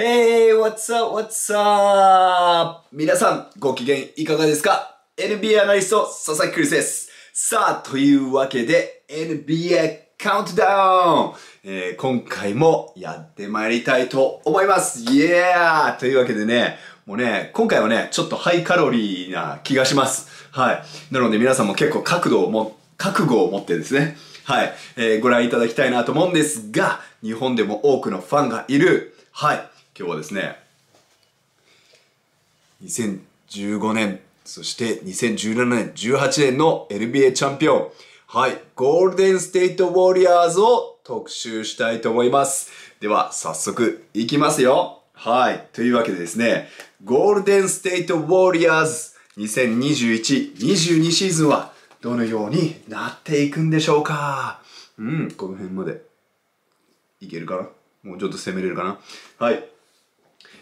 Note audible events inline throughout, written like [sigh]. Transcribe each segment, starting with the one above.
Hey, what's up, what's up? 皆さん、ご機嫌いかがですか ?NBA アナリスト、佐々木クリスです。さあ、というわけで、NBA カウントダウン、えー今回もやってまいりたいと思います。Yeah! というわけでね、もうね、今回はね、ちょっとハイカロリーな気がします。はい。なので皆さんも結構角度をも、覚悟を持ってですね、はい、えーご覧いただきたいなと思うんですが、日本でも多くのファンがいる、はい、今日はですね、2015年、そして2017年、18年の NBA チャンピオン、はい、ゴールデンステイトウォリアーズを特集したいと思います。では、早速いきますよ。はい、というわけでですね、ゴールデンステイトウォリアーズ2021-22シーズンはどのようになっていくんでしょうか？うん、この辺までいけるかな？もうちょっと攻めれるかな？はい。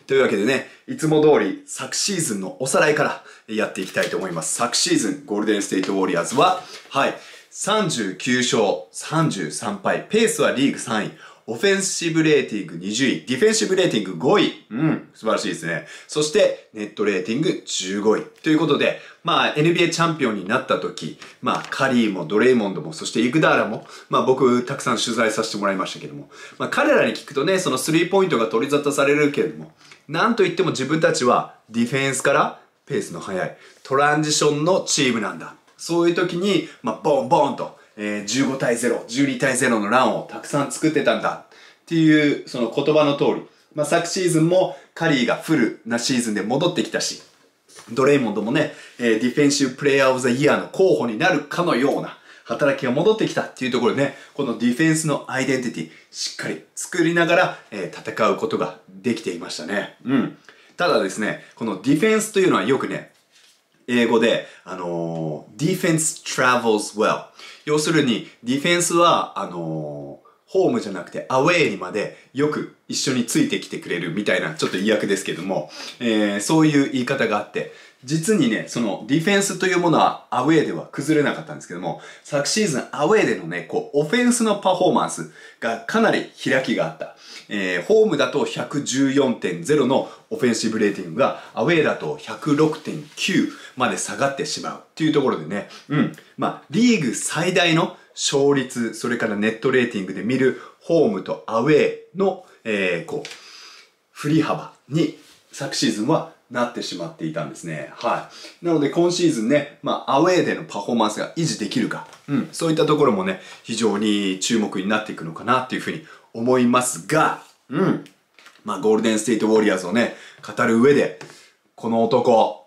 というわけでね、いつも通り昨シーズンのおさらいからやっていきたいと思います。昨シーズン、ゴールデンステイトウォリアーズは、はい、39勝33敗、ペースはリーグ3位、オフェンシブレーティング20位、ディフェンシブレーティング5位。うん、素晴らしいですね。そして、ネットレーティング15位。ということで、まあ、NBA チャンピオンになった時、まあ、カリーもドレイモンドも、そしてイグダーラも、まあ、僕、たくさん取材させてもらいましたけども、まあ、彼らに聞くとね、そのスリーポイントが取り沙汰されるけれども、なんといっても自分たちは、ディフェンスから、ペースの速い、トランジションのチームなんだ。そういう時に、まあ、ボンボンと、えー15対0、12対0のランをたくさん作ってたんだ。っていう、その言葉の通り。まあ、昨シーズンもカリーがフルなシーズンで戻ってきたし、ドレイモンドもね、えーディフェンシブプレイヤーオブザイヤーの候補になるかのような働きが戻ってきたっていうところでね、このディフェンスのアイデンティティ、しっかり作りながら、えー戦うことができていましたね。うん。ただですね、このディフェンスというのはよくね、英語で、あのー defense travels well。要するに、ディフェンスは、あのーホームじゃなくてアウェーにまでよく一緒についてきてくれるみたいな、ちょっと意訳ですけども、えーそういう言い方があって、実にね、そのディフェンスというものはアウェーでは崩れなかったんですけども、昨シーズンアウェーでのね、こう、オフェンスのパフォーマンスがかなり開きがあった。えーホームだと114.0のオフェンシブレーティングが、アウェーだと106.9まで下がってしまうっていうところでね、うん。まあ、リーグ最大の勝率、それからネットレーティングで見るホームとアウェーの、えーこう、振り幅に昨シーズンはなってしまっていたんですね。はい。なので今シーズンね、まあ、アウェーでのパフォーマンスが維持できるか、うん、そういったところもね、非常に注目になっていくのかなっていうふうに思いますが、うん。まあ、ゴールデンステイトウォリアーズをね、語る上で、この男、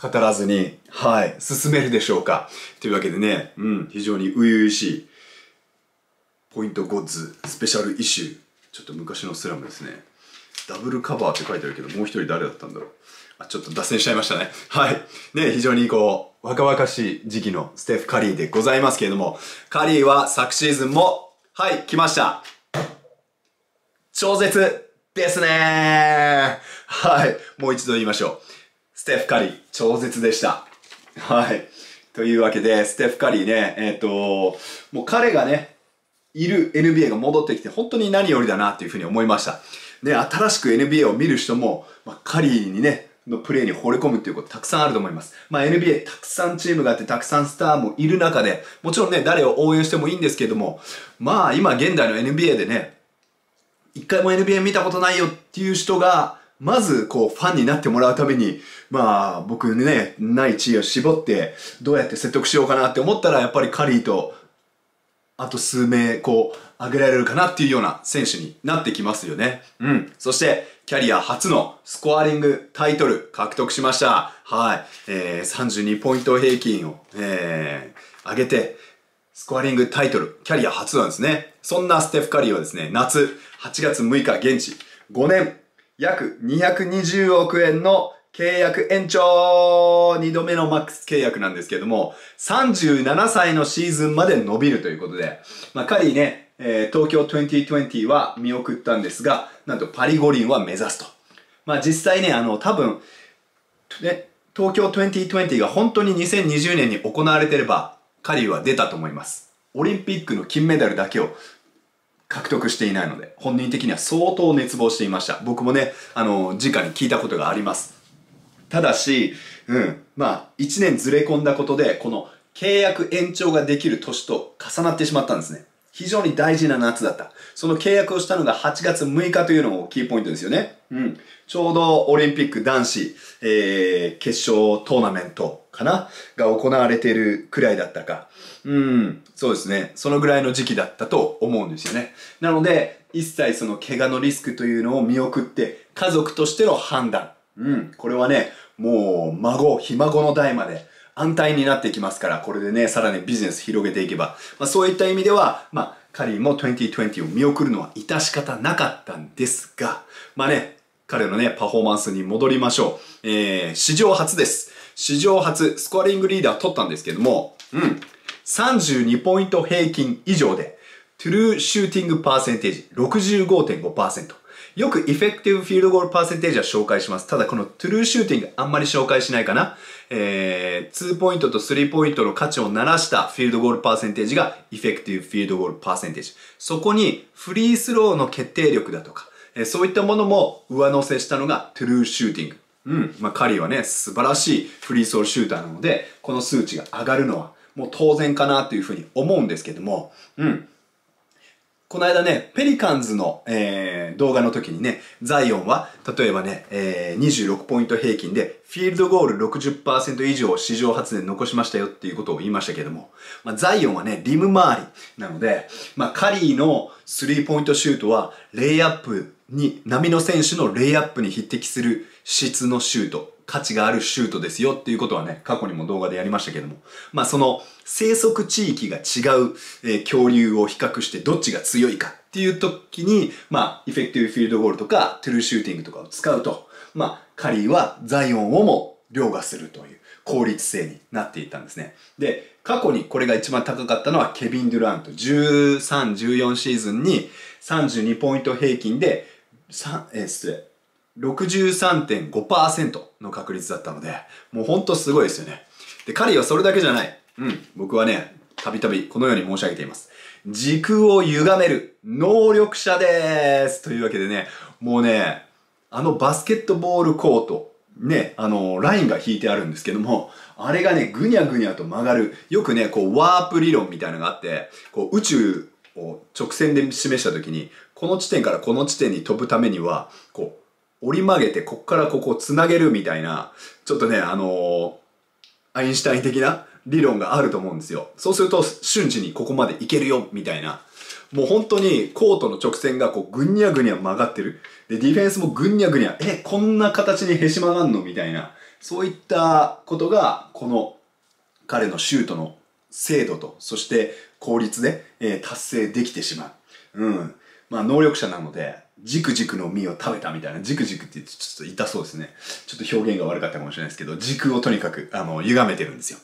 語らずに、はい、進めるでしょうか。というわけでね、うん、非常に初々しい、ポイントゴッズスペシャルイシュー。ちょっと昔のスラムですね。ダブルカバーって書いてあるけど、もう一人誰だったんだろう。あ、ちょっと脱線しちゃいましたね。はい。ね、非常にこう、若々しい時期のステフ・カリーでございますけれども、カリーは昨シーズンも、はい、来ました。超絶ですねはい。もう一度言いましょう。ステフ・カリー、超絶でした。はい。というわけで、ステフ・カリーね、えっ、と、もう彼がね、いる NBA が戻ってきて本当に何よりだなっていうふうに思いました。ね、新しく NBA を見る人も、まあ、カリーにね、のプレーに惚れ込むっていうことたくさんあると思います。まあ NBA たくさんチームがあってたくさんスターもいる中で、もちろんね、誰を応援してもいいんですけども、まあ今現代の NBA でね、一回も NBA 見たことないよっていう人が、まずこうファンになってもらうために、まあ僕ね、ない地位を絞ってどうやって説得しようかなって思ったらやっぱりカリーとあと数名こう挙げられるかなっていうような選手になってきますよね。うん。そしてキャリア初のスコアリングタイトル獲得しました。はい。えー、32ポイント平均を、えー、上げてスコアリングタイトル、キャリア初なんですね。そんなステフ・カリーはですね、夏8月6日現地5年約220億円の契約延長 !2 度目のマックス契約なんですけども、37歳のシーズンまで伸びるということで、まあ、カリーね、えー東京2020は見送ったんですが、なんとパリ五輪は目指すと。まあ実際ね、あの、多分、ね、東京2020が本当に2020年に行われてれば、カリーは出たと思います。オリンピックの金メダルだけを獲得していないので、本人的には相当熱望していました。僕もね、あの、直に聞いたことがあります。ただし、うん、まあ、1年ずれ込んだことで、この契約延長ができる年と重なってしまったんですね。非常に大事な夏だった。その契約をしたのが8月6日というのもキーポイントですよね。うん。ちょうどオリンピック男子、えー、決勝トーナメントかな？が行われているくらいだったか。うん。そうですね。そのぐらいの時期だったと思うんですよね。なので、一切その怪我のリスクというのを見送って、家族としての判断。うん。これはね、もう孫、ひ孫の代まで安泰になっていきますから、これでね、さらにビジネス広げていけば、まあそういった意味では、まあ、カリーも2020を見送るのは致し方なかったんですが、まあね、彼のね、パフォーマンスに戻りましょう。えー、史上初です。史上初、スコアリングリーダー取ったんですけども、うん。32ポイント平均以上で、 true shooting percentage 65.5%。よく effective field goal percentage は紹介します。ただこの true shooting あんまり紹介しないかな。えー、2ポイントと3ポイントの価値をならしたフィールドゴールパーセンテージが effective field goal percentage。そこにフリースローの決定力だとか、えー、そういったものも上乗せしたのが true shooting。うん。まあ、カリーはね、素晴らしいフリースローシューターなので、この数値が上がるのはもう当然かなというふうに思うんですけども、うん。この間ね、ペリカンズの、えー、動画の時にね、ザイオンは、例えばね、えー、26ポイント平均で、フィールドゴール60%以上史上初で残しましたよっていうことを言いましたけども、まあ、ザイオンはね、リム周りなので、まあ、カリーのスリーポイントシュートは、レイアップに、波の選手のレイアップに匹敵する質のシュート、価値があるシュートですよっていうことはね、過去にも動画でやりましたけども、まあその生息地域が違う、えー、恐竜を比較してどっちが強いかっていう時に、まあ、エフェクティブフィールドゴールとか、トゥルーシューティングとかを使うと、まあ、カリーはザイオンをも凌駕するという効率性になっていたんですね。で、過去にこれが一番高かったのはケビン・デュラント。13、14シーズンに32ポイント平均で、3、えー、失礼。63.5%の確率だったので、もうほんとすごいですよね。で、カリーはそれだけじゃない。うん。僕はね、たびたびこのように申し上げています。時空を歪める能力者ですというわけでね、もうね、あのバスケットボールコート、ね、あの、ラインが引いてあるんですけども、あれがね、ぐにゃぐにゃと曲がる、よくね、こう、ワープ理論みたいなのがあって、こう、宇宙を直線で示したときに、この地点からこの地点に飛ぶためには、こう、折り曲げて、こっからここを繋げるみたいな、ちょっとね、あのー、アインシュタイン的な理論があると思うんですよ。そうすると瞬時にここまでいけるよ、みたいな。もう本当にコートの直線がこうぐにゃぐにゃ曲がってる。で、ディフェンスもぐにゃぐにゃ、え、こんな形にへし曲がんのみたいな。そういったことが、この彼のシュートの精度と、そして効率で、えー、達成できてしまう。うん。まあ能力者なので、じくじくの実を食べたみたいな、じくじくってってちょっと痛そうですね。ちょっと表現が悪かったかもしれないですけど、軸をとにかく、あの、歪めてるんですよ。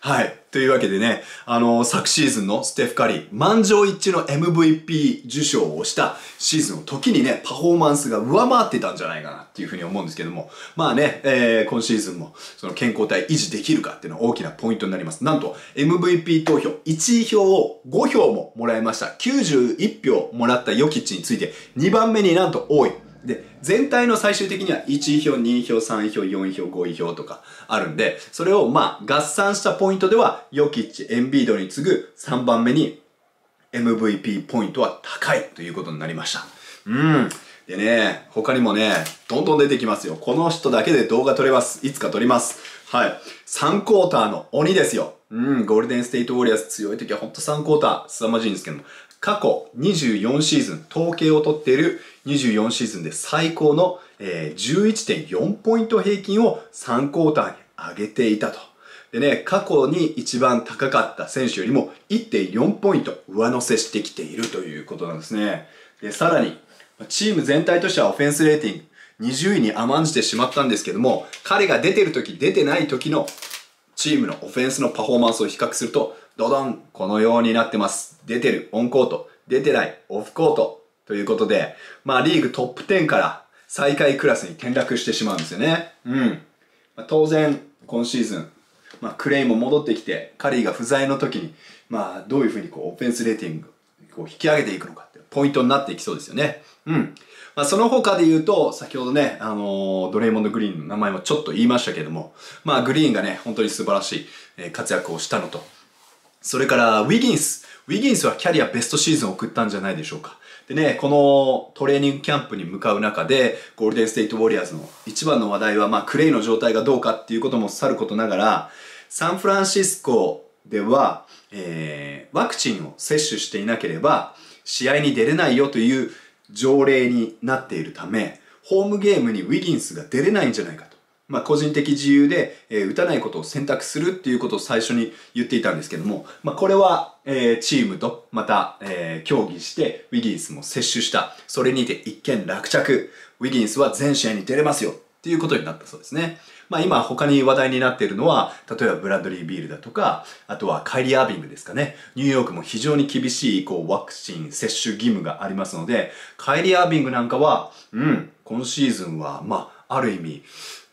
はい。というわけでね、あの、昨シーズンのステフ・カリー、満場一致の MVP 受賞をしたシーズンの時にね、パフォーマンスが上回ってたんじゃないかなっていうふうに思うんですけども、まあね、えー、今シーズンもその健康体維持できるかっていうのは大きなポイントになります。なんと、MVP 投票1位票を5票ももらいました。91票もらったヨキッチについて2番目になんと多い。で、全体の最終的には1位票、2位票、3位票、4位票、5位票とかあるんで、それをまあ合算したポイントでは、ヨキッチ、エンビードに次ぐ3番目に MVP ポイントは高いということになりました。うん。でね、他にもね、どんどん出てきますよ。この人だけで動画撮れます。いつか撮ります。はい。3クォーターの鬼ですよ。うん、ゴールデンステイトウォリアーズ強い時はほんと3クォーター、凄まじいんですけども、過去24シーズン、統計を取っている24シーズンで最高の、え、11.4ポイント平均を3クォーターに上げていたと。でね、過去に一番高かった選手よりも1.4ポイント上乗せしてきているということなんですね。で、さらに、チーム全体としてはオフェンスレーティング20位に甘んじてしまったんですけども、彼が出てる時、出てない時のチームのオフェンスのパフォーマンスを比較すると、ドドンこのようになってます。出てるオンコート、出てないオフコート、ということで、まあリーグトップ10から最下位クラスに転落してしまうんですよね。うん。まあ、当然、今シーズン、まあクレイも戻ってきて、カリーが不在の時に、まあどういうふうにこうオフェンスレーティング、こう引き上げていくのかってポイントになっていきそうですよね。うん。まあ、その他で言うと、先ほどね、あのー、ドレイモンド・グリーンの名前もちょっと言いましたけども、まあ、グリーンがね、本当に素晴らしい、え活躍をしたのと、それから、ウィギンス。ウィギンスはキャリアベストシーズンを送ったんじゃないでしょうか。でね、このトレーニングキャンプに向かう中で、ゴールデンステイトウォリアーズの一番の話題は、まあ、クレイの状態がどうかっていうこともさることながら、サンフランシスコでは、えー、ワクチンを接種していなければ、試合に出れないよという条例になっているため、ホームゲームにウィギンスが出れないんじゃないかと。まあ、個人的自由で、えー、打たないことを選択するっていうことを最初に言っていたんですけども、まあ、これは、えー、チームとまた、えー、協議して、ウィギンスも接種した。それにて一件落着。ウィギンスは全試合に出れますよっていうことになったそうですね。まあ今他に話題になっているのは、例えばブラッドリー・ビールだとか、あとはカイリー・アービングですかね。ニューヨークも非常に厳しいこうワクチン接種義務がありますので、カイリー・アービングなんかは、うん、今シーズンは、まあ、ある意味、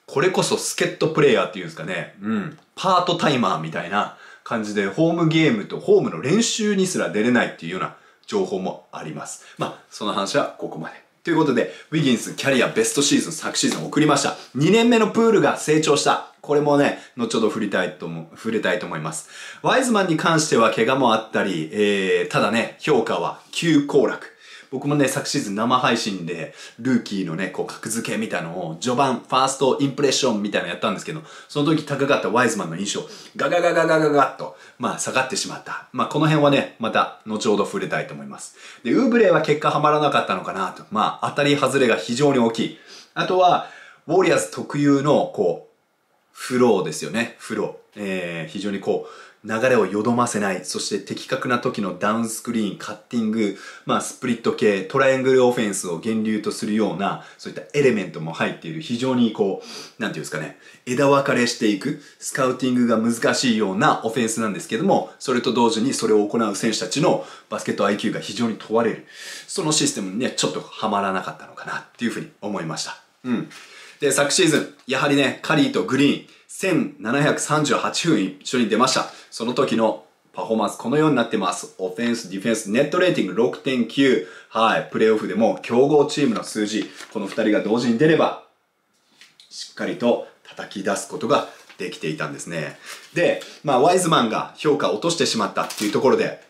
これこそ助っ人プレイヤーっていうんですかね、うん、パートタイマーみたいな感じで、ホームゲームとホームの練習にすら出れないっていうような情報もあります。まあ、その話はここまで。ということで、ウィギンスキャリアベストシーズン、昨シーズン送りました。2年目のプールが成長した。これもね、後ほど触れたいとも、触れたいと思います。ワイズマンに関しては怪我もあったり、えー、ただね、評価は急降落。僕もね、昨シーズン生配信で、ルーキーのね、こう、格付けみたいなのを、序盤、ファーストインプレッションみたいなのやったんですけど、その時高かったワイズマンの印象、ガガガガガガガッと、まあ、下がってしまった。まあ、この辺はね、また、後ほど触れたいと思います。で、ウーブレイは結果はまらなかったのかなと。まあ、当たり外れが非常に大きい。あとは、ウォリアーズ特有の、こう、フローですよね。フロー。えー、非常にこう、流れをよどませない、そして的確な時のダウンスクリーン、カッティング、まあスプリット系、トライアングルオフェンスを源流とするような、そういったエレメントも入っている、非常にこう、なんていうんですかね、枝分かれしていく、スカウティングが難しいようなオフェンスなんですけども、それと同時にそれを行う選手たちのバスケット IQ が非常に問われる。そのシステムにね、ちょっとはまらなかったのかなっていうふうに思いました。うん。で、昨シーズン、やはりね、カリーとグリーン、1738分一緒に出ました。その時のパフォーマンスこのようになってます。オフェンス、ディフェンス、ネットレーティング6.9。はい。プレイオフでも強豪チームの数字、この2人が同時に出れば、しっかりと叩き出すことができていたんですね。で、まあ、ワイズマンが評価を落としてしまったっていうところで、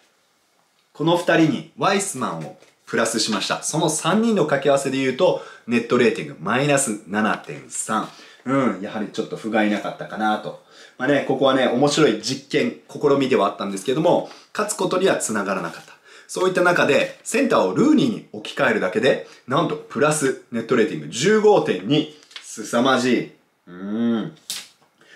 この2人にワイスマンをプラスしました。その3人の掛け合わせで言うと、ネットレーティングマイナス7.3。うん、やはりちょっと不甲斐なかったかなと。まあね、ここはね、面白い実験、試みではあったんですけども、勝つことには繋がらなかった。そういった中で、センターをルーニーに置き換えるだけで、なんとプラスネットレーティング15.2、凄まじい。うーん。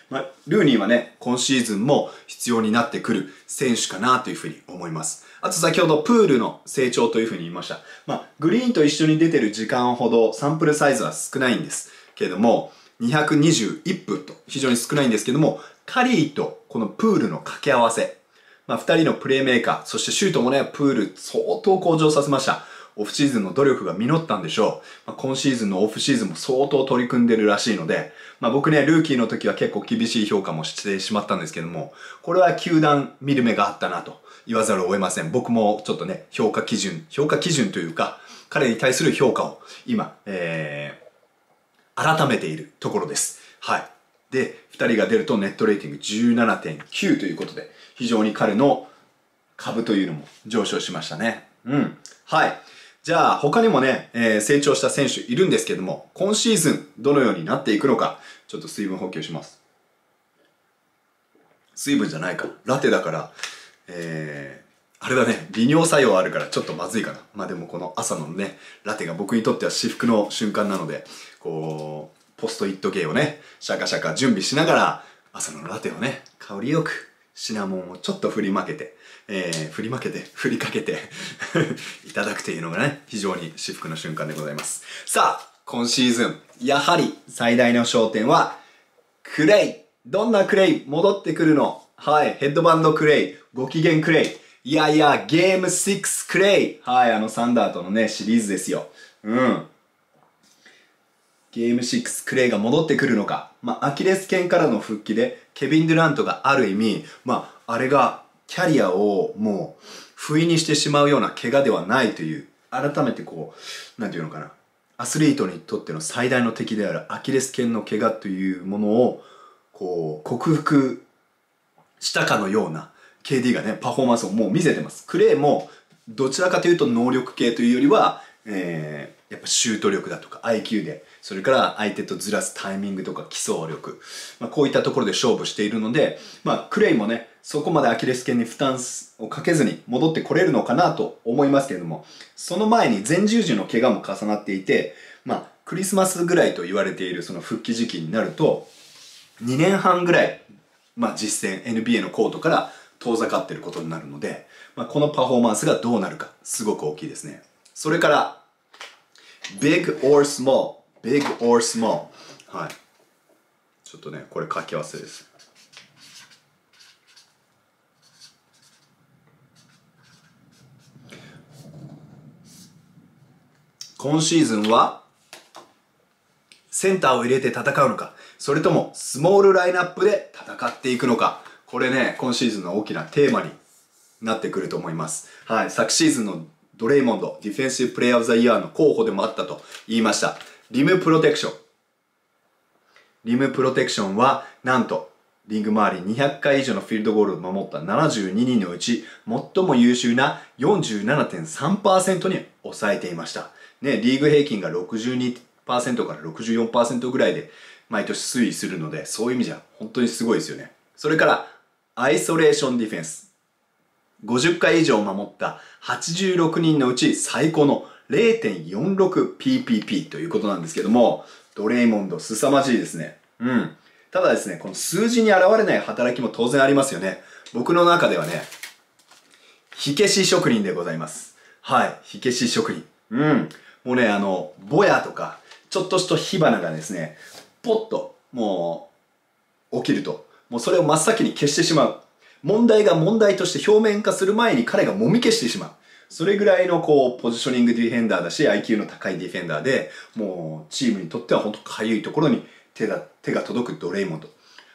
まあ、ルーニーはね、今シーズンも必要になってくる選手かなというふうに思います。あと先ほどプールの成長というふうに言いました。まあ、グリーンと一緒に出てる時間ほどサンプルサイズは少ないんですけれども、221分と非常に少ないんですけども、カリーとこのプールの掛け合わせ、まあ、二人のプレーメーカー、そしてシュートもね、プール相当向上させました。オフシーズンの努力が実ったんでしょう。まあ、今シーズンのオフシーズンも相当取り組んでるらしいので、まあ、僕ね、ルーキーの時は結構厳しい評価もしてしまったんですけども、これは球団見る目があったなと言わざるを得ません。僕もちょっとね、評価基準、評価基準というか、彼に対する評価を今、えー、改めているところです。はい。で、2人が出るとネットレーティング17.9ということで、非常に彼の株というのも上昇しましたね。うん。はい。じゃあ、他にもね、えー、成長した選手いるんですけども、今シーズンどのようになっていくのか、ちょっと水分補給します。水分じゃないか。ラテだから、えー、あれだね、利尿作用あるからちょっとまずいかな。まあでもこの朝のね、ラテが僕にとっては至福の瞬間なので、こう、ポストイット系をね、シャカシャカ準備しながら、朝のラテをね、香りよく、シナモンをちょっと振りまけて、えー、振りまけて、[laughs] 振りかけて [laughs] いただくというのがね、非常に至福の瞬間でございます。さあ、今シーズン、やはり最大の焦点は、クレイ。どんなクレイ戻ってくるの？はい、ヘッドバンドクレイ、ご機嫌クレイ。いやいや、ゲーム6クレイ。はい、あのサンダーとのね、シリーズですよ。うん。ゲーム6クレイが戻ってくるのか。まあ、アキレス腱からの復帰で、ケビン・デュラントがある意味、まあ、あれがキャリアをもう不意にしてしまうような怪我ではないという、改めてこう、なんていうのかな。アスリートにとっての最大の敵であるアキレス腱の怪我というものを、こう、克服したかのような KD がね、パフォーマンスをもう見せてます。クレイも、どちらかというと能力系というよりは、えー、やっぱシュート力だとか IQ で、それから相手とずらすタイミングとか基礎力、まあ、こういったところで勝負しているので、まあ、クレイもね、そこまでアキレス腱に負担をかけずに戻ってこれるのかなと思いますけれども、その前に前十字の怪我も重なっていて、まあ、クリスマスぐらいと言われているその復帰時期になると、2年半ぐらい、まあ、実践 NBA のコートから遠ざかっていることになるので、まあ、このパフォーマンスがどうなるか、すごく大きいですね。それから、big or small, big or small? はい。ちょっとね、これ書き忘れです。今シーズンはセンターを入れて戦うのか？それともスモールラインナップで戦っていくのか？これね今シーズンの大きなテーマになってくると思いますはい昨シーズンのドレイモンドディフェンシブプレイヤーオブザイヤーの候補でもあったと言いましたリムプロテクションリムプロテクションはなんとリング周り200回以上のフィールドゴールを守った72人のうち最も優秀な47.3%に抑えていましたね、リーグ平均が62%から64%ぐらいで毎年推移するので、そういう意味じゃ本当にすごいですよね。それから、アイソレーションディフェンス。50回以上守った86人のうち最高の 0.46ppp ということなんですけども、ドレイモンド凄まじいですね。うん。ただですね、この数字に現れない働きも当然ありますよね。僕の中ではね、火消し職人でございます。はい、火消し職人。うん。もうね、あの、ぼやとか、ちょっとした火花がですね、ポッと、もう、起きると。もうそれを真っ先に消してしまう。問題が問題として表面化する前に彼がもみ消してしまう。それぐらいのこう、ポジショニングディフェンダーだし、IQ の高いディフェンダーで、もう、チームにとっては本当かゆいところに手が、手が届くドレイモンド。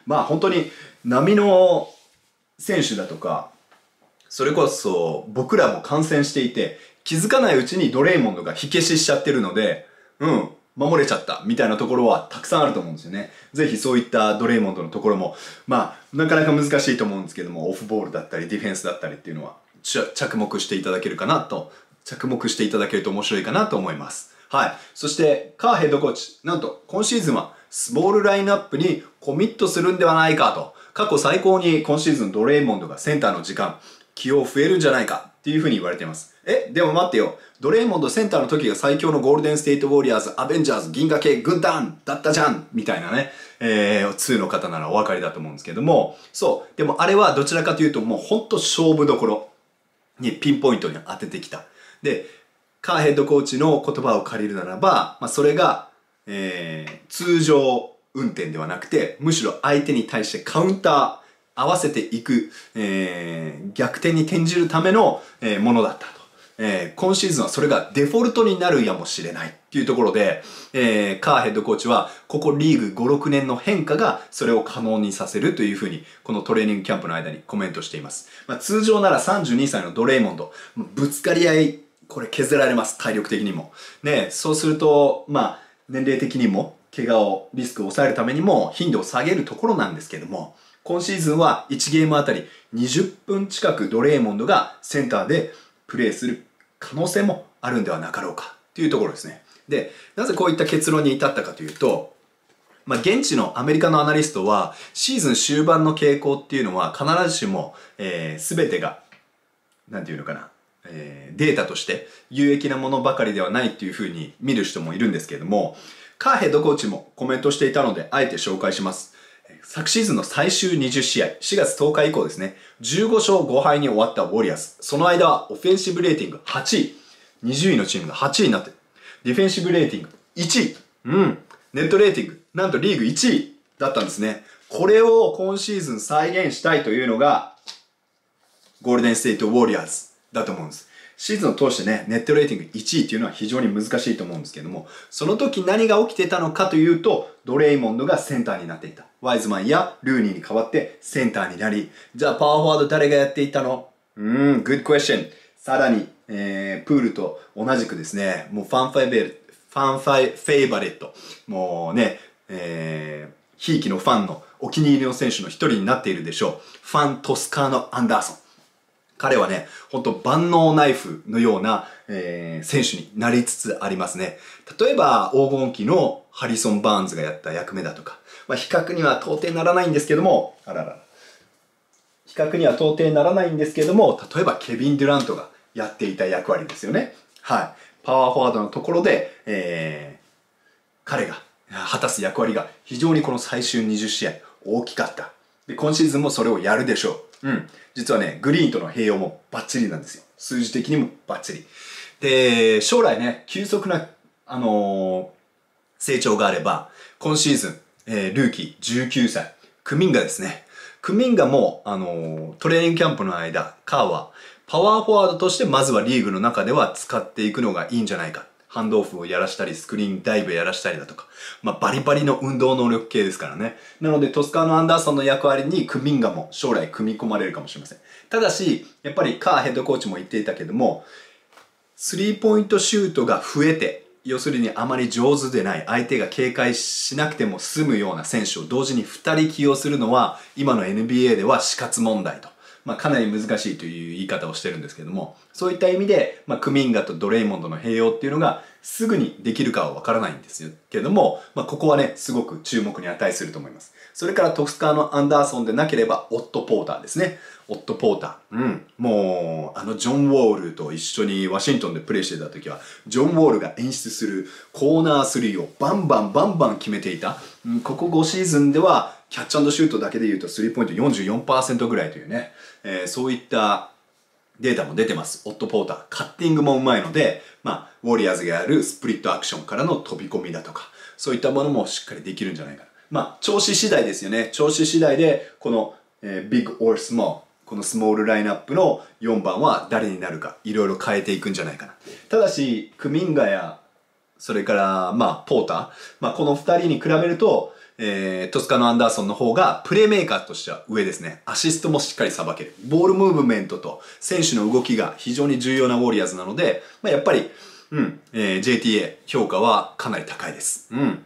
まあ本当に、波の選手だとか、それこそ僕らも観戦していて、気づかないうちにドレイモンドが火消ししちゃってるので、うん、守れちゃったみたいなところはたくさんあると思うんですよね。ぜひそういったドレイモンドのところも、まあ、なかなか難しいと思うんですけども、オフボールだったりディフェンスだったりっていうのは、着目していただけるかなと、着目していただけると面白いかなと思います。はい。そして、カーヘッドコーチ、なんと今シーズンはスモールラインナップにコミットするんではないかと、過去最高に今シーズンドレイモンドがセンターの時間、起用増えるんじゃないかっていうふうに言われています。え、でも待ってよ。ドレイモンドセンターの時が最強のゴールデンステイトウォリアーズ、アベンジャーズ、銀河系軍団だったじゃんみたいなね、えー、通の方ならお分かりだと思うんですけども、そう。でもあれはどちらかというともうほんと勝負どころにピンポイントに当ててきた。で、カーヘッドコーチの言葉を借りるならば、まあ、それが、えー、通常運転ではなくて、むしろ相手に対してカウンター、合わせていく、えー、逆転に転じるための、えー、ものだった。えー、今シーズンはそれがデフォルトになるやもしれないっていうところで、えー、カーヘッドコーチは、ここリーグ5、6年の変化がそれを可能にさせるというふうに、このトレーニングキャンプの間にコメントしています。まあ、通常なら32歳のドレイモンド、ぶつかり合い、これ削られます、体力的にも。ね、そうすると、まあ、年齢的にも、怪我を、リスクを抑えるためにも頻度を下げるところなんですけども、今シーズンは1ゲームあたり20分近くドレーモンドがセンターでプレーする可能性もあるんではなかろうかというところですね。で、なぜこういった結論に至ったかというと、まあ、現地のアメリカのアナリストは、シーズン終盤の傾向っていうのは必ずしも、えー、全てが、なんていうのかな、えー、データとして有益なものばかりではないっていうふうに見る人もいるんですけれども、カーヘッドコーチもコメントしていたので、あえて紹介します。昨シーズンの最終20試合、4月10日以降ですね、15勝5敗に終わったウォリアーズ。その間はオフェンシブレーティング8位。20位のチームが8位になってディフェンシブレーティング1位。うん。ネットレーティング、なんとリーグ1位だったんですね。これを今シーズン再現したいというのが、ゴールデンステイトウォリアーズだと思うんです。シーズンを通してね、ネットレーティング1位っていうのは非常に難しいと思うんですけども、その時何が起きてたのかというと、ドレイモンドがセンターになっていた。ワイズマンやルーニーに代わってセンターになり、じゃあパワーフォワード誰がやっていたの？うーん、good question. さらに、えー、プールと同じくですね、もう fan favor、fan fa、favorite。もうね、えー、ひいきのファンのお気に入りの選手の一人になっているでしょう。ファン・トスカーノ・アンダーソン。彼はね、ほんと万能ナイフのような、えー、選手になりつつありますね。例えば、黄金期のハリソン・バーンズがやった役目だとか、まあ、比較には到底ならないんですけども、あらら。比較には到底ならないんですけども、例えばケビン・デュラントがやっていた役割ですよね。はい。パワーフォワードのところで、えー、彼が果たす役割が非常にこの最終20試合大きかった。で、今シーズンもそれをやるでしょう。うん。実はね、グリーンとの併用もバッチリなんですよ。数字的にもバッチリ。で、将来ね、急速な、あのー、成長があれば、今シーズン、えー、ルーキー19歳、クミンガですね。クミンガも、あのー、トレーニングキャンプの間、カーは、パワーフォワードとしてまずはリーグの中では使っていくのがいいんじゃないか。ハンドオフをやらしたり、スクリーンダイブやらしたりだとか、まあ、バリバリの運動能力系ですからね。なので、トスカーノ・アンダーソンの役割にクミンガも将来組み込まれるかもしれません。ただし、やっぱりカーヘッドコーチも言っていたけども、スリーポイントシュートが増えて、要するにあまり上手でない相手が警戒しなくても済むような選手を同時に2人起用するのは今の NBA では死活問題とまあ、かなり難しいという言い方をしてるんですけども、そういった意味で、まあ、クミンガとドレイモンドの併用っていうのが、すぐにできるかはわからないんですけども、まあ、ここはね、すごく注目に値すると思います。それからトスカーのアンダーソンでなければ、オット・ポーターですね。オット・ポーター。うん。もう、あのジョン・ウォールと一緒にワシントンでプレイしてた時は、ジョン・ウォールが演出するコーナー3をバンバンバンバン決めていた。うん、ここ5シーズンでは、キャッチシュートだけで言うとスリーポイント44%ぐらいというね、えー、そういったデータも出てます。オット・ポーター。カッティングもうまいので、まあ、ウォリアーズがやるスプリットアクションからの飛び込みだとか、そういったものもしっかりできるんじゃないかな。まあ、調子次第ですよね。調子次第で、この、えー、ビッグ・オール・スモーこのスモールラインナップの4番は誰になるか、いろいろ変えていくんじゃないかな。ただし、クミンガや、それから、まあ、ポーター、まあ、この2人に比べると、えー、トスカのアンダーソンの方がプレーメーカーとしては上ですね。アシストもしっかりさばける。ボールムーブメントと選手の動きが非常に重要なウォリアーズなので、まあ、やっぱり、うん、えー、JTA 評価はかなり高いです。うん。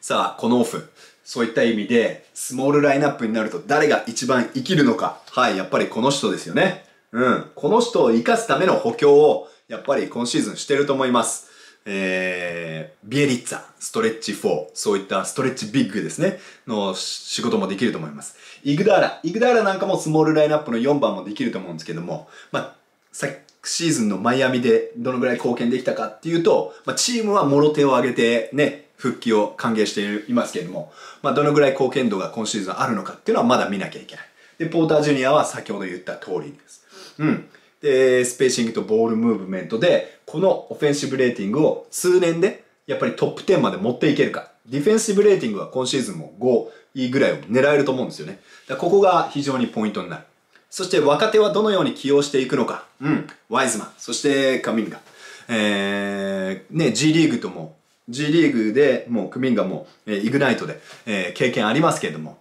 さあ、このオフ。そういった意味で、スモールラインナップになると誰が一番生きるのか。はい、やっぱりこの人ですよね。うん。この人を生かすための補強を、やっぱり今シーズンしてると思います。えー、ビエリッツァ、ストレッチ4、そういったストレッチビッグですね、の仕事もできると思います。イグダーラ、イグダーラなんかもスモールラインナップの4番もできると思うんですけども、まあ、昨シーズンのマイアミでどのぐらい貢献できたかっていうと、まあ、チームはもろ手を挙げてね、復帰を歓迎していますけれども、まあ、どのぐらい貢献度が今シーズンあるのかっていうのはまだ見なきゃいけない。で、ポータージュニアは先ほど言った通りです。うん。で、スペーシングとボールムーブメントで、このオフェンシブレーティングを数年でやっぱりトップ10まで持っていけるか。ディフェンシブレーティングは今シーズンも5位ぐらいを狙えると思うんですよね。だここが非常にポイントになる。そして若手はどのように起用していくのか。うん。ワイズマン。そしてカミンガ。えー、ね、G リーグとも、G リーグでもうクミンガも、えー、イグナイトで、えー、経験ありますけれども、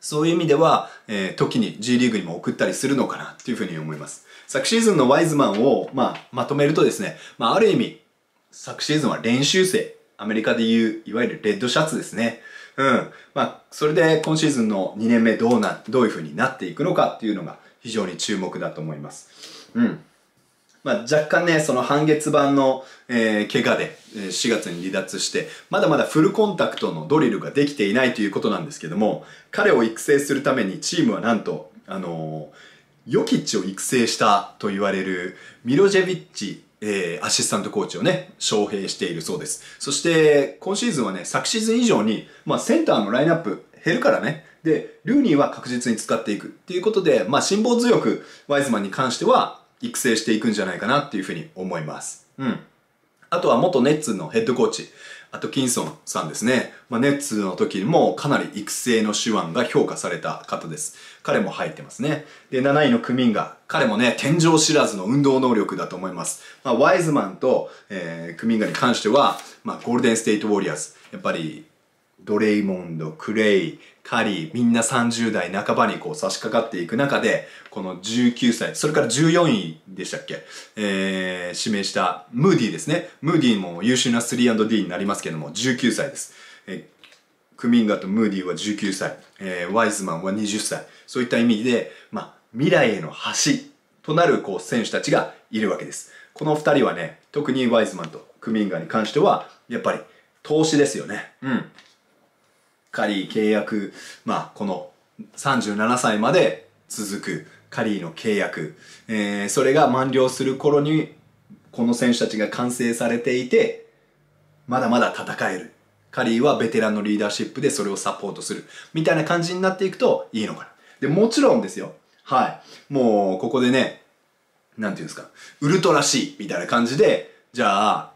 そういう意味では、えー、時に G リーグにも送ったりするのかなっていうふうに思います。昨シーズンのワイズマンを、まあ、まとめるとですね、まあ、ある意味、昨シーズンは練習生、アメリカでいう、いわゆるレッドシャツですね。うん。まあ、それで今シーズンの2年目どうな、どういう風になっていくのかっていうのが非常に注目だと思います。うん。まあ、若干ね、その半月版の、えー、怪我で、えー、4月に離脱して、まだまだフルコンタクトのドリルができていないということなんですけども、彼を育成するためにチームはなんと、あのーヨキッチを育成したと言われるミロジェビッチ、えー、アシスタントコーチをね、招聘しているそうです。そして、今シーズンはね、昨シーズン以上に、まあ、センターのラインナップ減るからね。で、ルーニーは確実に使っていくっていうことで、まあ、辛抱強くワイズマンに関しては育成していくんじゃないかなっていうふうに思います。うん。あとは元ネッツのヘッドコーチ、アトキンソンさんですね。まあ、ネッツの時にもかなり育成の手腕が評価された方です。彼も入ってますね。で、7位のクミンガ。彼もね、天井知らずの運動能力だと思います。まあ、ワイズマンと、えー、クミンガに関しては、まあ、ゴールデンステイトウォリアーズ。やっぱり、ドレイモンド、クレイ、カリー、みんな30代半ばにこう差し掛かっていく中で、この19歳、それから14位でしたっけえー、指名したムーディーですね。ムーディーも優秀な 3&D になりますけども、19歳です。えー、クミンガとムーディーは19歳、えー、ワイズマンは20歳。そういった意味で、まあ、未来への橋となるこう選手たちがいるわけです。この2人はね、特にワイズマンとクミンガに関しては、やっぱり投資ですよね。うん。カリー契約、まあ、この37歳まで続くカリーの契約、えー、それが満了する頃に、この選手たちが完成されていて、まだまだ戦える。カリーはベテランのリーダーシップでそれをサポートする。みたいな感じになっていくといいのかな。で、もちろんですよ。はい。もう、ここでね、なんていうんですか、ウルトラ C みたいな感じで、じゃあ、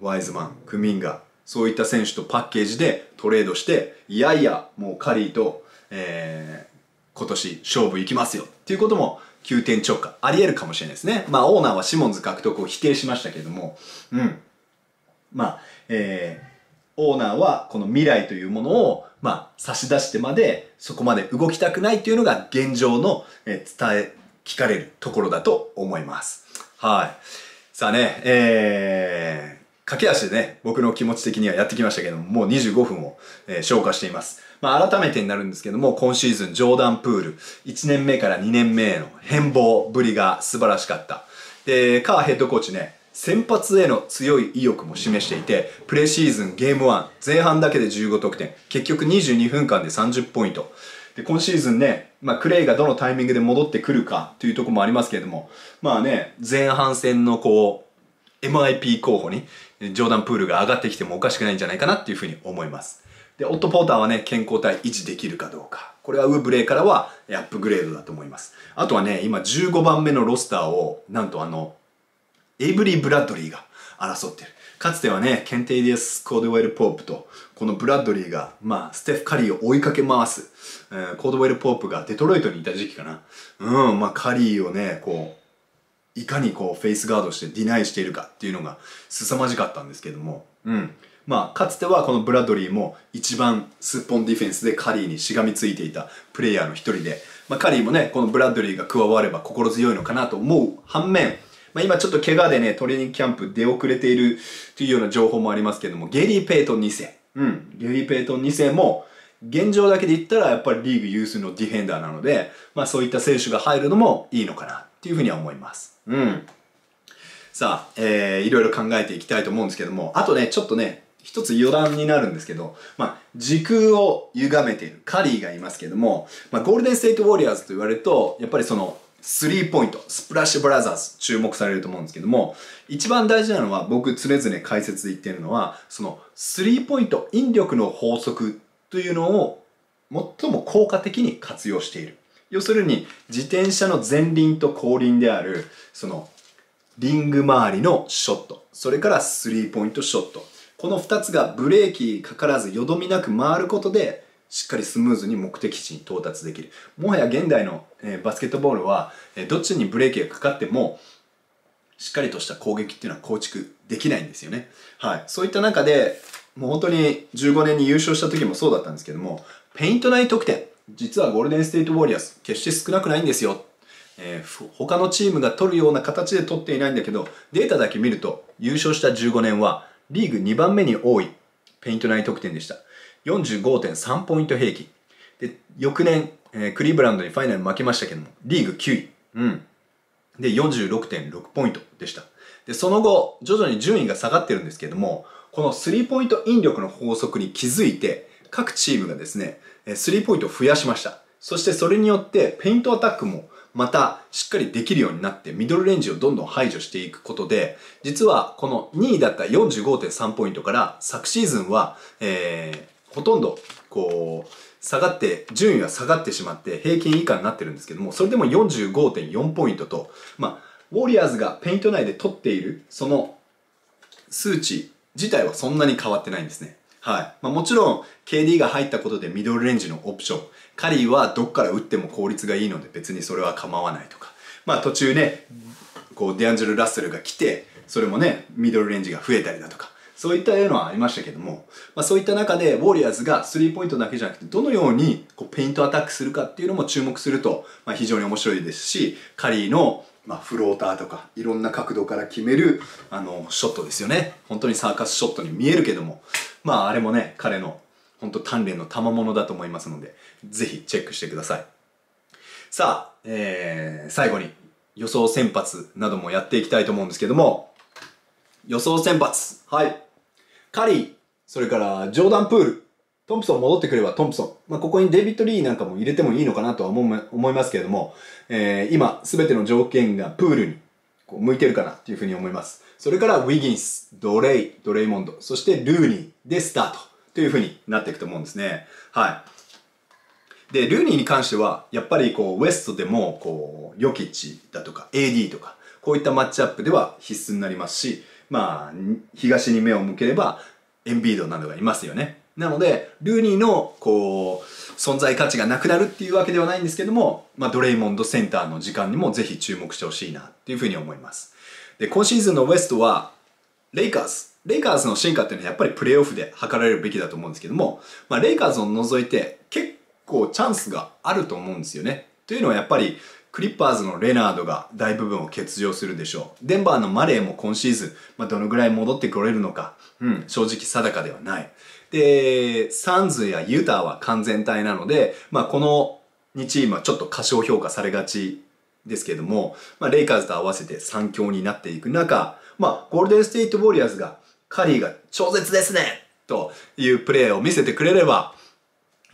ワイズマン、クミンガ、そういった選手とパッケージでトレードして、いやいや、もうカリーと、えー、今年勝負行きますよっていうことも急転直下あり得るかもしれないですね。まあオーナーはシモンズ獲得を否定しましたけども、うん。まあ、えー、オーナーはこの未来というものを、まあ、差し出してまで、そこまで動きたくないっていうのが現状の、えー、伝え、聞かれるところだと思います。はい。さあね、えー、駆け足でね、僕の気持ち的にはやってきましたけども、もう25分を、えー、消化しています。まあ、改めてになるんですけども、今シーズン、ジョーダンプール、1年目から2年目への変貌ぶりが素晴らしかった。で、カーヘッドコーチね、先発への強い意欲も示していて、プレシーズンゲーム1、前半だけで15得点、結局22分間で30ポイント。で、今シーズンね、まあ、クレイがどのタイミングで戻ってくるかというところもありますけれども、まあね、前半戦のこう、MIP 候補にジョーダンプールが上がってきてもおかしくないんじゃないかなっていうふうに思います。で、オットー・ポーターはね、健康体維持できるかどうか。これはウーブレイからはアップグレードだと思います。あとはね、今15番目のロスターを、なんとあの、エイブリー・ブラッドリーが争ってる。かつてはね、ケンテイビアス・コードウェル・ポープと、このブラッドリーが、まあ、ステフ・カリーを追いかけ回す。えー、コードウェル・ポープがデトロイトにいた時期かな。うん、まあ、カリーをね、こう、いかにこうフェイスガードしてディナイしているかっていうのが凄まじかったんですけども、うん。まあ、かつてはこのブラッドリーも一番スッポンディフェンスでカリーにしがみついていたプレイヤーの一人で、まあ、カリーもね、このブラッドリーが加われば心強いのかなと思う反面、まあ、今ちょっと怪我でね、トレーニングキャンプ出遅れているというような情報もありますけども、ゲリー・ペイトン2世。うん。ゲリー・ペイトン2世も、現状だけで言ったらやっぱりリーグ有数のディフェンダーなので、まあそういった選手が入るのもいいのかなっていうふうには思います。うん。さあ、えー、いろいろ考えていきたいと思うんですけども、あとね、ちょっとね、一つ余談になるんですけど、まあ、時空を歪めているカリーがいますけども、まあ、ゴールデンステートウォリアーズと言われると、やっぱりその、スリーポイント、スプラッシュブラザーズ、注目されると思うんですけども、一番大事なのは、僕常々解説で言ってるのは、その、スリーポイント、引力の法則というのを、最も効果的に活用している。要するに、自転車の前輪と後輪である、その、リング周りのショット、それからスリーポイントショット。この2つがブレーキかからずよどみなく回ることで、しっかりスムーズに目的地に到達できる。もはや現代の、えー、バスケットボールは、えー、どっちにブレーキがかかっても、しっかりとした攻撃っていうのは構築できないんですよね。はい。そういった中で、もう本当に15年に優勝した時もそうだったんですけども、ペイント内得点、実はゴールデンステートウォリアーズ、決して少なくないんですよ。えー、他のチームが取るような形で取っていないんだけど、データだけ見ると、優勝した15年は、リーグ2番目に多いペイント内得点でした。45.3ポイント平均。で、翌年、えー、クリーブランドにファイナル負けましたけども、リーグ9位。うん。で、46.6ポイントでした。で、その後、徐々に順位が下がってるんですけども、このスリーポイント引力の法則に気づいて、各チームがですね、スリーポイントを増やしました。そしてそれによって、ペイントアタックもまたしっかりできるようになってミドルレンジをどんどん排除していくことで実はこの2位だった45.3ポイントから昨シーズンは、えー、ほとんどこう下がって順位は下がってしまって平均以下になってるんですけどもそれでも45.4ポイントとまあウォリアーズがペイント内で取っているその数値自体はそんなに変わってないんですね。はい。まあ、もちろん、KD が入ったことでミドルレンジのオプション。カリーはどっから打っても効率がいいので別にそれは構わないとか。まあ途中ね、こうディアンジェロ・ラッセルが来て、それもね、ミドルレンジが増えたりだとか。そういったようなのはありましたけども、まあ、そういった中でウォリアーズがスリーポイントだけじゃなくてどのようにこうペイントアタックするかっていうのも注目すると、まあ、非常に面白いですしカリーのまあ、フローターとかいろんな角度から決めるあのショットですよね本当にサーカスショットに見えるけどもまああれもね彼の本当鍛錬の賜物だと思いますのでぜひチェックしてくださいさあ、えー、最後に予想先発などもやっていきたいと思うんですけども予想先発はいカリーそれからジョーダン・プールトンプソン戻ってくればトンプソン。まあ、ここにデビッド・リーなんかも入れてもいいのかなとは思思いますけれども、えー、今、すべての条件がプールにこう向いてるかなっていうふうに思います。それから、ウィギンス、ドレイ、ドレイモンド、そしてルーニーでスタートというふうになっていくと思うんですね。はい。で、ルーニーに関しては、やっぱりこう、ウエストでも、こう、ヨキッチだとか、AD とか、こういったマッチアップでは必須になりますし、まあ、東に目を向ければ、エンビードなどがいますよね。なので、ルーニーの、こう、存在価値がなくなるっていうわけではないんですけども、まあ、ドレイモンドセンターの時間にもぜひ注目してほしいなっていうふうに思います。で、今シーズンのウエストは、レイカーズ。レイカーズの進化っていうのはやっぱりプレーオフで測られるべきだと思うんですけども、まあ、レイカーズを除いて結構チャンスがあると思うんですよね。というのはやっぱりクリッパーズのレナードが大部分を欠場するでしょう。デンバーのマレーも今シーズン、まあ、どのぐらい戻ってこれるのか、うん、正直定かではない。で、サンズやユタは完全体なので、まあ、この2チームはちょっと過小評価されがちですけれども、まあ、レイカーズと合わせて3強になっていく中、まあ、ゴールデンステイトウォリアーズが、カリーが超絶ですねというプレーを見せてくれれば、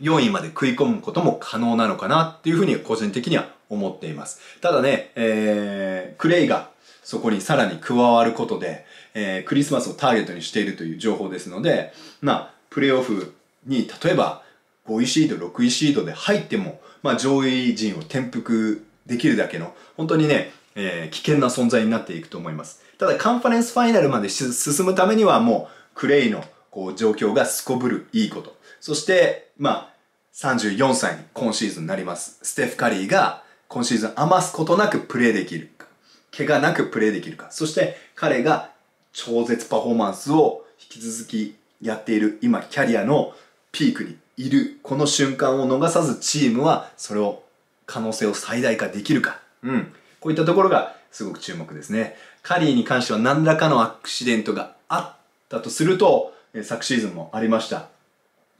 4位まで食い込むことも可能なのかなっていうふうに個人的には思っています。ただね、えー、クレイがそこにさらに加わることで、えー、クリスマスをターゲットにしているという情報ですので、まあ、プレーオフに例えば5位シード、6位シードで入っても、まあ、上位陣を転覆できるだけの、本当にね、えー、危険な存在になっていくと思います。ただ、カンファレンスファイナルまで進むためにはもう、クレイのこう状況がすこぶるいいこと。そして、まあ、34歳に今シーズンになります。ステフ・カリーが今シーズン余すことなくプレーできるか。怪我なくプレーできるか。そして彼が超絶パフォーマンスを引き続きやっている今キャリアのピークにいるこの瞬間を逃さずチームはそれを可能性を最大化できるか。うん。こういったところがすごく注目ですね。カリーに関しては何らかのアクシデントがあったとすると、昨シーズンもありました。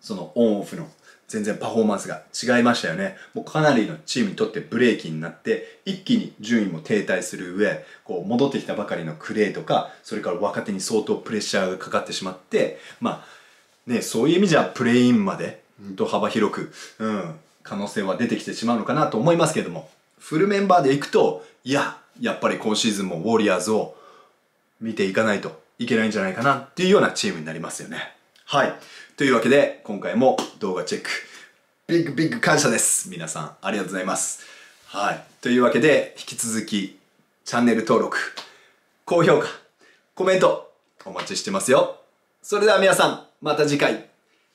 そのオンオフの全然パフォーマンスが違いましたよね。もうかなりのチームにとってブレーキになって、一気に順位も停滞する上、こう戻ってきたばかりのクレイとか、それから若手に相当プレッシャーがかかってしまって、まあ、ね、そういう意味じゃプレインまで、んと幅広く、うん、可能性は出てきてしまうのかなと思いますけども、フルメンバーでいくと、いや、やっぱり今シーズンもウォリアーズを見ていかないといけないんじゃないかなっていうようなチームになりますよね。はい。というわけで、今回も動画チェック。ビッグビッグ感謝です。皆さん、ありがとうございます。はい。というわけで、引き続き、チャンネル登録、高評価、コメント、お待ちしてますよ。それでは皆さん、また次回。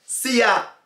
See ya!